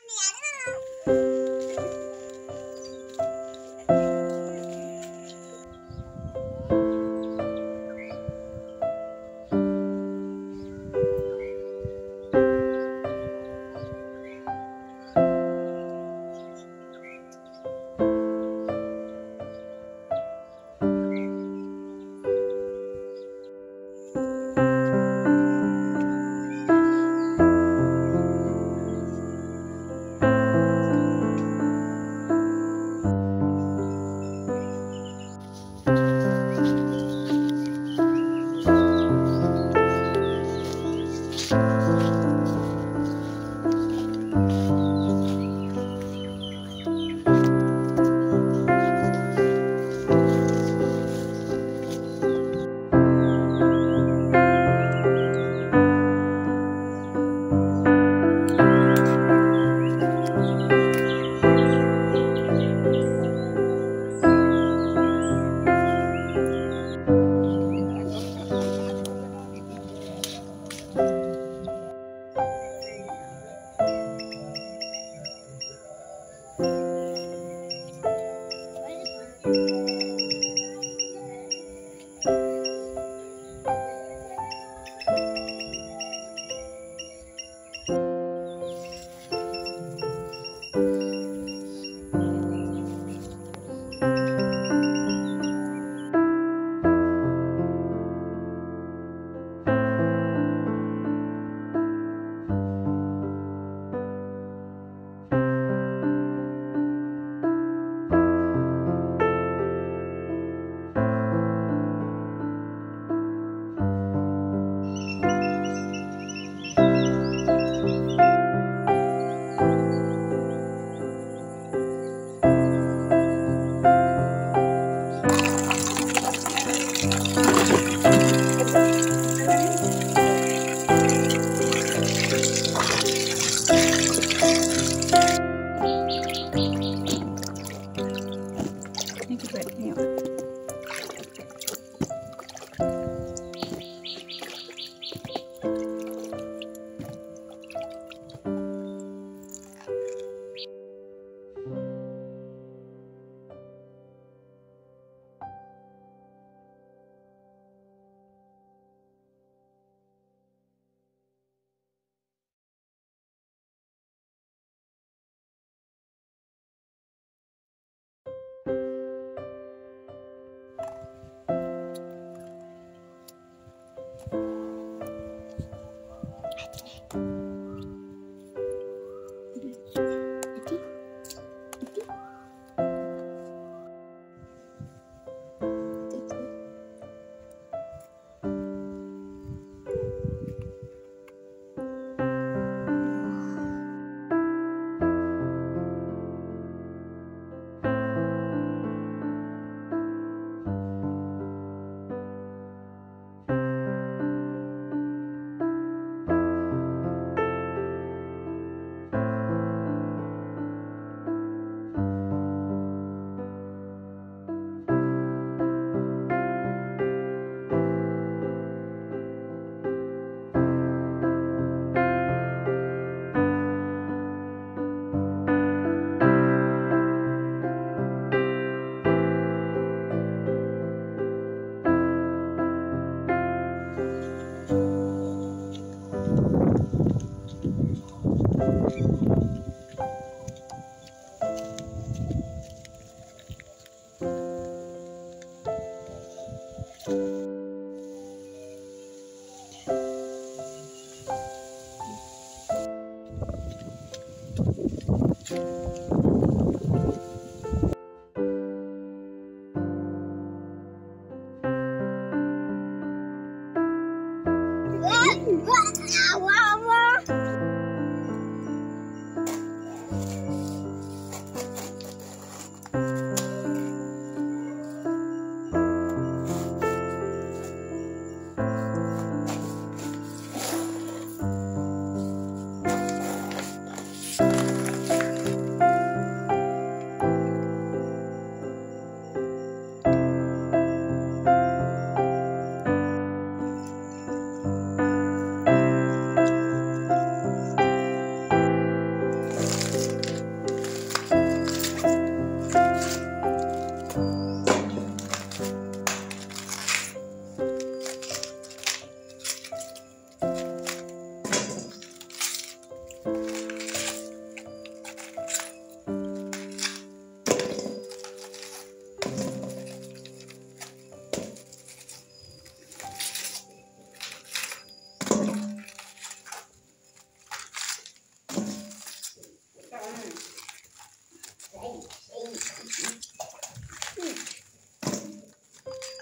好黏呐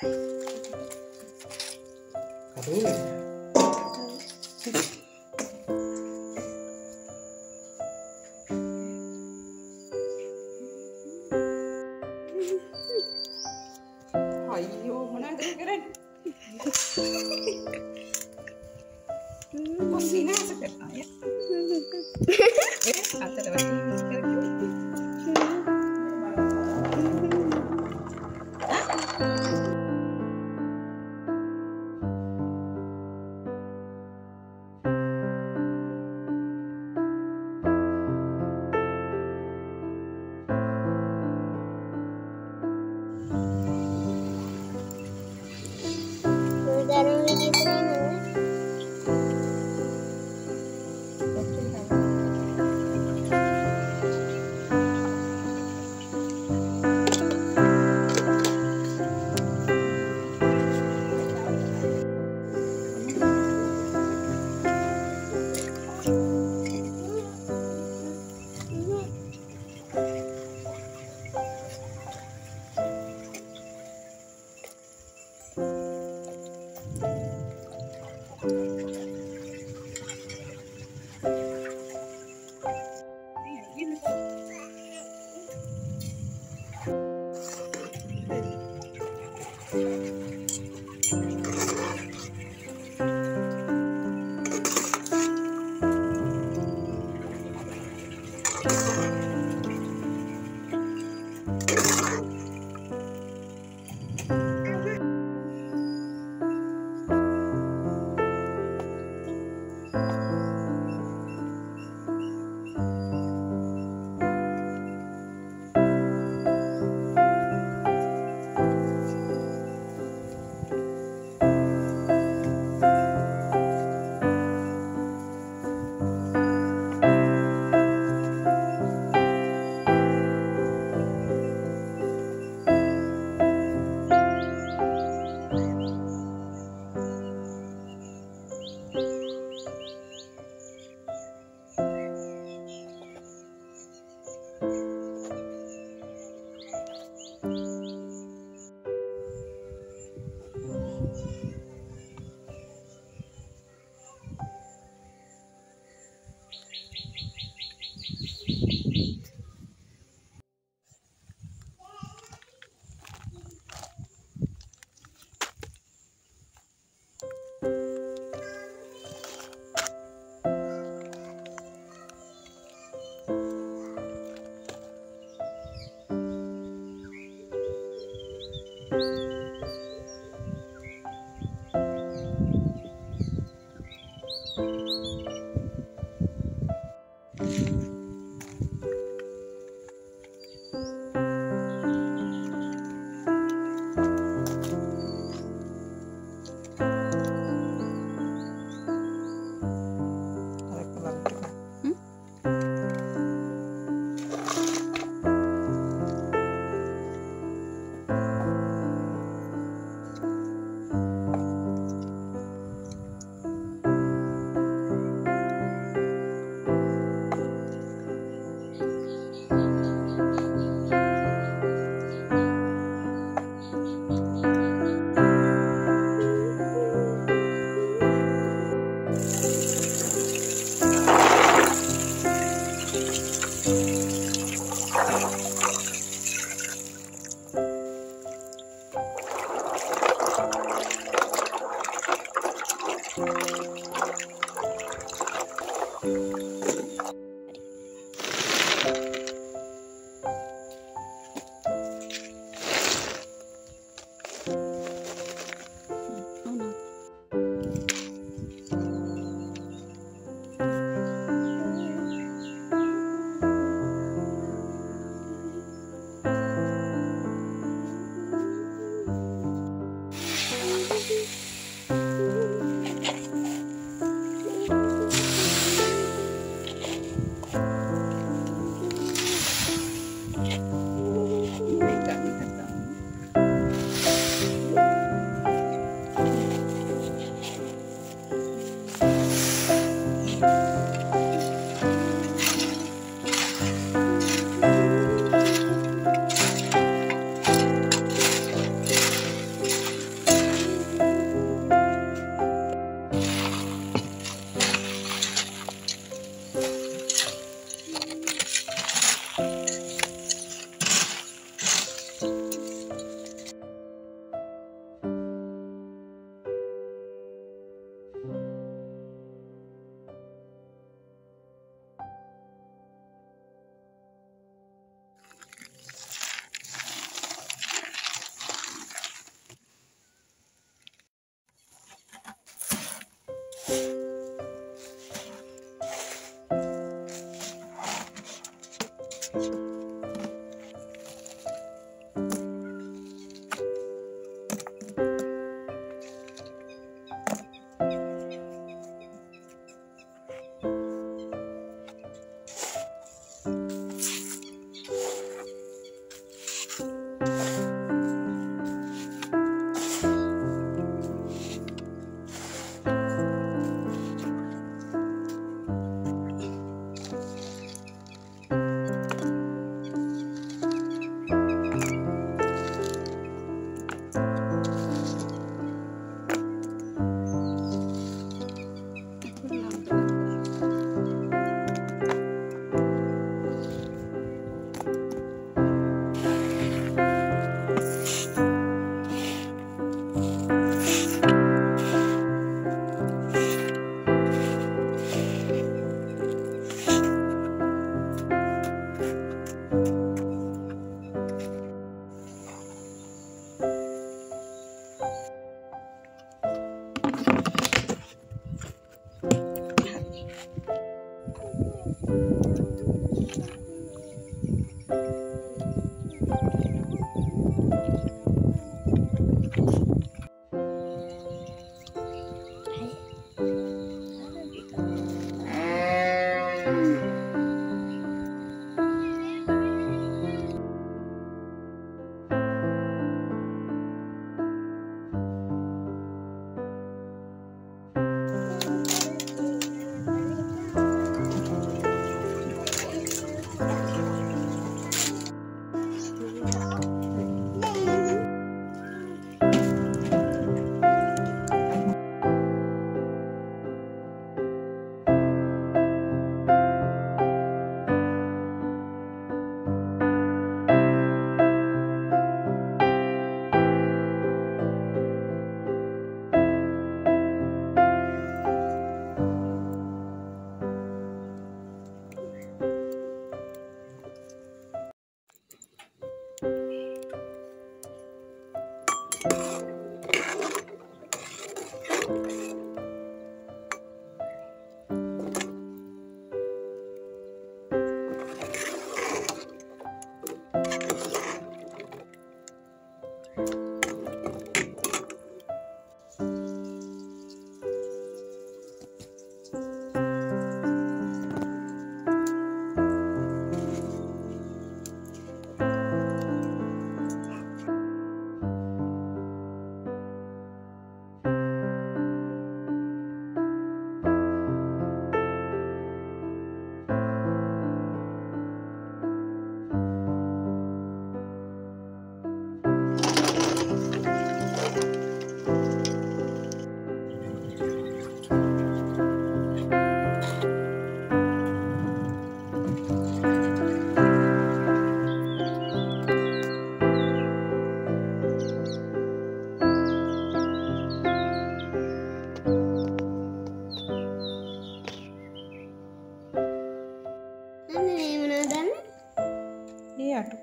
軽い。です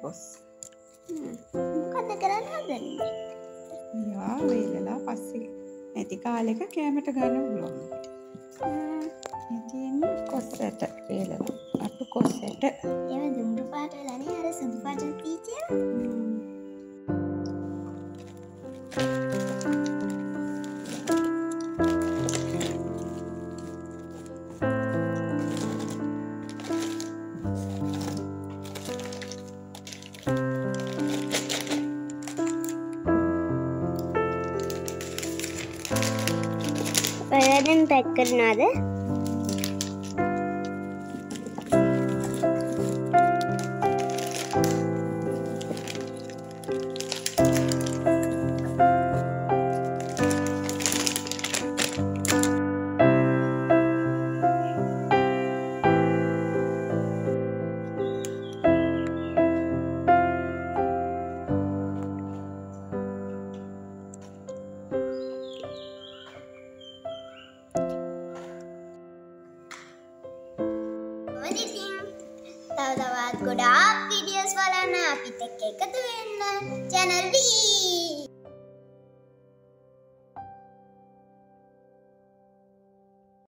අටකොස් මොකද කරන්න හදන්නේ? මේවා වේලලා පස්සේ නැති කාලෙක කෑමට ගන්න පුළුවන්. ඉතින් කොස්සට වේලලා අටු කොස්සට. ඒව දුම්රු පාට වෙලානේ. අර සුදු පාට තීචය ඔයදෙන් පැක් and Bedkarnada.